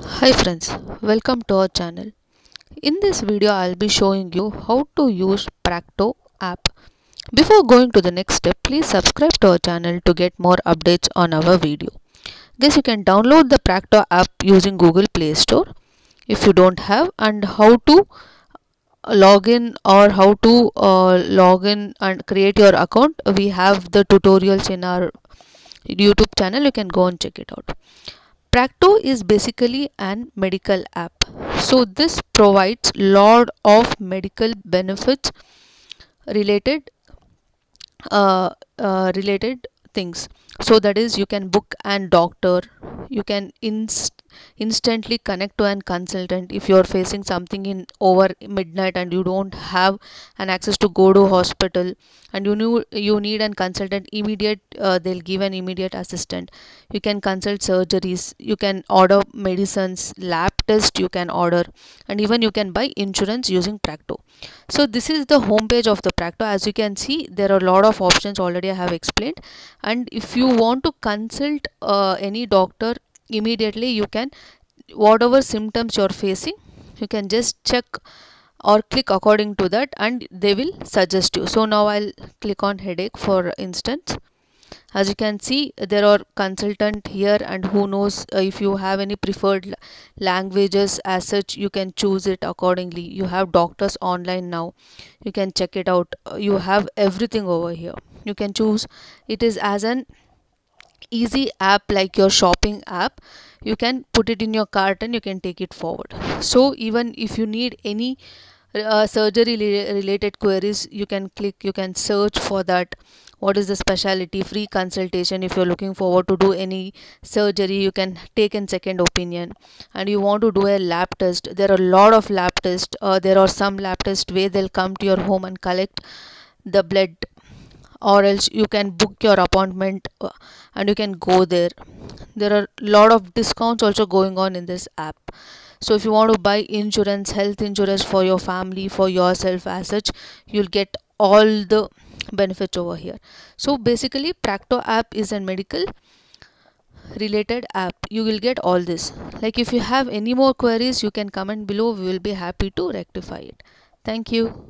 Hi friends, welcome to our channel. In this video I'll be showing you how to use Practo app. Before going to the next step, please subscribe to our channel to get more updates on our video. Guys, you can download the Practo app using Google Play Store if you don't have and how to log in or how to uh, log in and create your account. We have the tutorials in our YouTube channel. You can go and check it out. Practo is basically an medical app. So this provides lot of medical benefits related uh, uh, related things. So that is you can book an doctor, you can inst- instantly connect to an consultant if you are facing something in over midnight and you don't have an access to go to hospital and you knew you need an consultant immediate uh, they'll give an immediate assistant. You can consult surgeries you can order medicines lab test you can order and even you can buy insurance using practo. So this is the home page of the practo. As you can see there are a lot of options already i have explained. And if you want to consult uh, any doctor immediately you can whatever symptoms you're facing you can just check or click according to that and they will suggest you. So now i'll click on headache for instance as you can see there are consultant here and who knows uh, if you have any preferred languages as such you can choose it accordingly. You have doctors online now. You can check it out. Uh, you have everything over here. You can choose. It is as an easy app like your shopping app. You can put it in your cart and you can take it forward. So even if you need any uh, surgery related queries you can click you can search for that what is the specialty? Free consultation if you're looking forward to do any surgery you can take in second opinion. And you want to do a lab test. There are a lot of lab tests. Uh, there are some lab tests where they'll come to your home and collect the blood. Or else you can book your appointment uh, and you can go there. There are a lot of discounts also going on in this app. So if you want to buy insurance health insurance for your family for yourself as such you'll get all the benefits over here. So basically practo app is a medical related app. You will get all this. Like if you have any more queries you can comment below. We will be happy to rectify it. Thank you